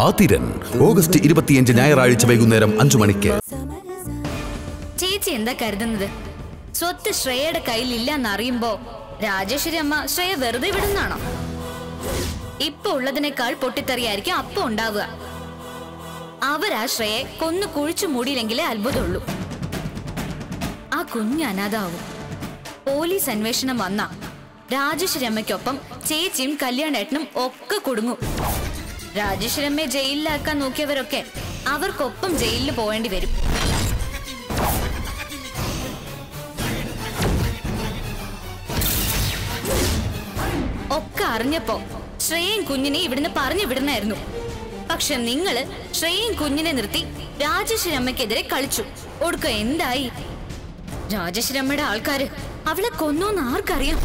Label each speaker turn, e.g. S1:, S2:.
S1: Athiran August ഇരുപത്തിയഞ്ച് ഞായറാഴ്ച വൈകുന്നേരം അഞ്ചു മണിക്ക്.
S2: ചേച്ചി എന്താ കരുതുന്നത്? സ്വത്ത് ശ്രേയയുടെ കയ്യിൽ എന്നറിയുമ്പോ രാജേശ്വരി അമ്മ ശ്രേയ വെറുതെ വിടുന്നാണോ? ഇപ്പൊ ഉള്ളതിനേക്കാൾ പൊട്ടിത്തെറിയായിരിക്കും അപ്പൊ ഉണ്ടാവുക. അവരാ ശ്രേയെ കൊന്നു കുഴിച്ചു മൂടിയില്ലെങ്കിലേ അത്ഭുതമുള്ളൂ. ആ കുഞ്ഞ് അനാഥാവും. പോലീസ് അന്വേഷണം വന്ന രാജേശ്വരി അമ്മയ്ക്കൊപ്പം ചേച്ചിയും കല്യാണേട്ടനും ഒക്കെ കുടുങ്ങും. രാജേശ്വരി അമ്മയെ ജയിലിലാക്കാൻ നോക്കിയവരൊക്കെ അവർക്കൊപ്പം ജയിലിൽ പോവേണ്ടി വരും. ഒക്കെ അറിഞ്ഞപ്പോ ശ്രേയും കുഞ്ഞിനെ ഇവിടുന്ന് പറഞ്ഞു വിടുന്നായിരുന്നു. പക്ഷെ നിങ്ങൾ ശ്രേയും കുഞ്ഞിനെ നിർത്തി രാജേശ്വരമ്മക്കെതിരെ കളിച്ചു. ഒടുക്ക എന്തായി? രാജേശ്വരമ്മയുടെ ആൾക്കാര് അവളെ കൊന്നോന്ന് ആർക്കറിയാം?